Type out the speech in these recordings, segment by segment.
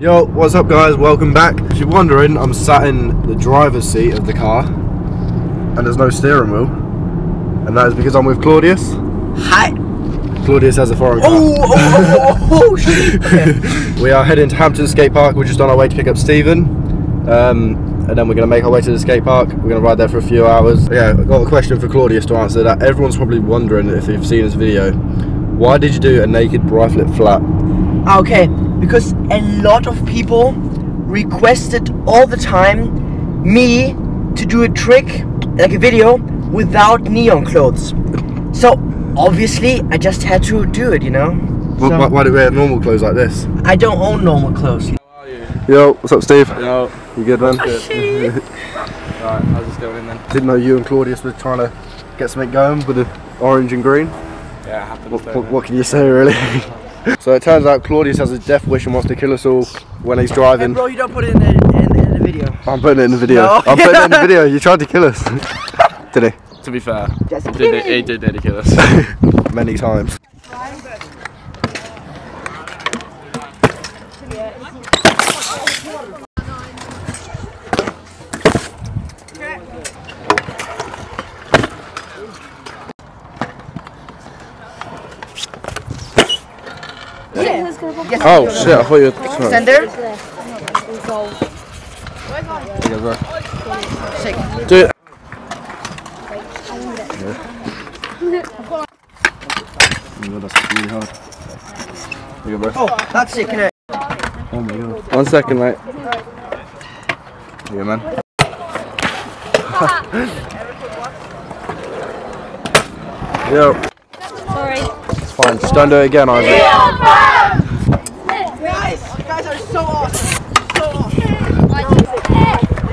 Yo, what's up guys? Welcome back. If you're wondering, I'm sat in the driver's seat of the car and there's no steering wheel. And that is because I'm with Claudius. Hi. Claudius has a foreign car. Oh, oh, oh, oh, oh shit. We are heading to Hampton Skate Park. We're just on our way to pick up Stephen. Um, and then we're going to make our way to the skate park. We're going to ride there for a few hours. Yeah, I've got a question for Claudius to answer that. Everyone's probably wondering if you've seen this video. Why did you do a naked bri flip flat? okay, because a lot of people requested all the time me to do a trick, like a video, without neon clothes. So obviously I just had to do it, you know. Why, So, why, why do we wear normal clothes like this? I don't own normal clothes. How are you? Yo, what's up Steve? Yo, You good man? Oh, alright, I'll just go in then. Didn't know you and Claudius were trying to get something going with the orange and green. Yeah, it happens. What, don't what, what can you say really? so it turns out Claudius has a death wish and wants to kill us all when he's Hey, driving. bro, you don't put it in the, in, in the video. I'm putting it in the video. No. I'm putting it in the video. You tried to kill us. Did he? To be fair, Just he did, kidding. he did nearly kill us. Many times. Oh shit, I thought you were Sender? Do it. Yeah, that's really hard. Look at bro. Oh, that's sick, innit? Oh my god. One second, mate. Yeah, man. Yo. Sorry. It's fine. Just don't do it again, Isaac. Guys, you guys are so awesome. So awesome.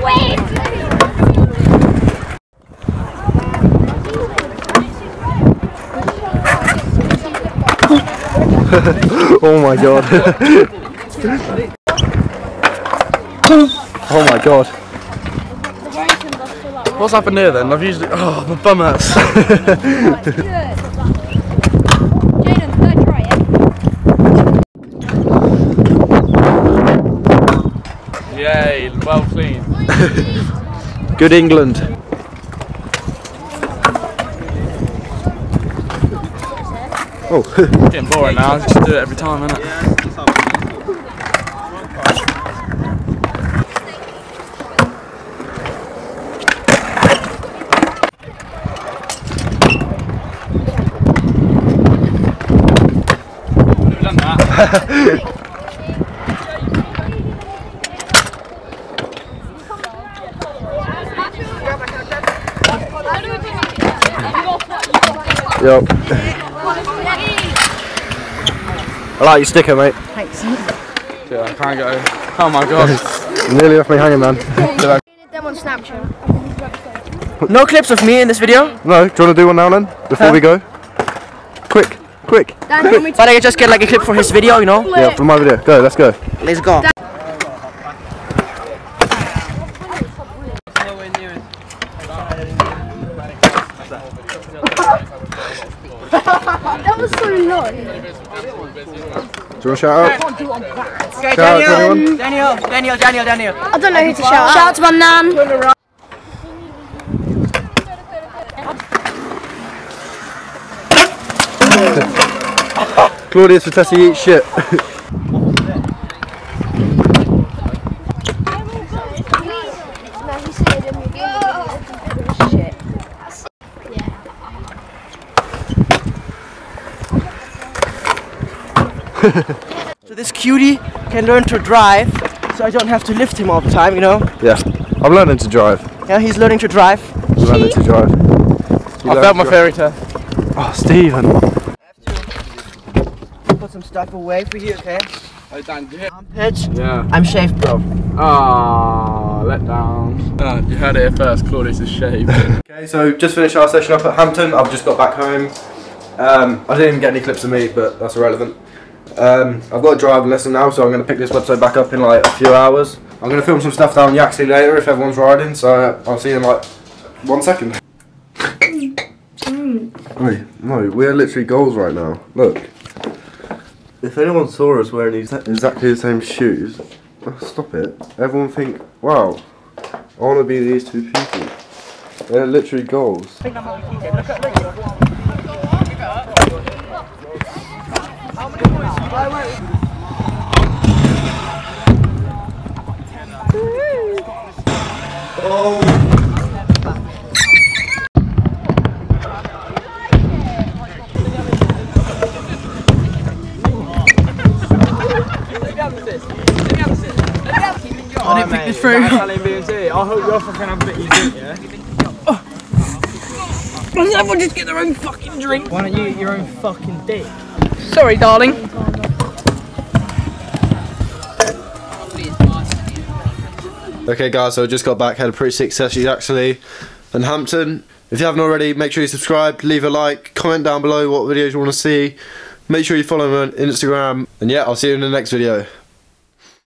Wait. Oh my god. oh my god. What's happened here then? I've used usually. Oh, my bum hurts. Jaden, third try, yeah? Yay, well clean. Good England. Oh, Getting boring now, just do it every time, innit? We've done that. yo. I like your sticker, mate. Thanks. Yeah, I can't go. Oh my god. You nearly left me hanging, man. Them on Snapchat. No clips of me in this video? No, do you want to do one now then? Before Huh? we go? Quick, quick. Dan, do you want me to But I can just get like a clip for his video, you know? Yeah, for my video. Go, let's go. Let's go. That was so low. Do you want to shout out? Okay, Shout out to Daniel. anyone? Daniel, Daniel, Daniel, Daniel. I don't know who to shout out. Shout out to my nan. Claudius Vertesi eat shit. So this cutie can learn to drive, so I don't have to lift him all the time, you know? yeah, I'm learning to drive. Yeah, he's learning to drive. I'm learning to drive. You I learn failed my drive. fairy test. Oh, Stephen. Put some stuff away for you, okay? Oh, Dan, you? Armpits. Yeah. I'm shaved, bro. Ah, let down. Uh, you heard it here first, Claudius is shaved. Okay, so just finished our session up at Hampton. I've just got back home. Um, I didn't even get any clips of me, but that's irrelevant. Um, I've got a driving lesson now, so I'm going to pick this website back up in like a few hours. I'm going to film some stuff down Yaxley later if everyone's riding, so I'll see you in like one second. Wait, no, we're literally goals right now. Look. If anyone saw us wearing these exactly the same shoes, oh, stop it. Everyone think, wow, I want to be these two people. They're literally goals. I didn't think this through. I hope you're fucking have a bit you drink, yeah? Oh. Does everyone just get their own fucking drink? Why don't you eat your own fucking dick? Sorry, darling. Okay guys, so I just got back, had a pretty sick session actually in Hampton. If you haven't already, make sure you subscribe, leave a like, comment down below what videos you want to see. Make sure you follow me on Instagram. And yeah, I'll see you in the next video.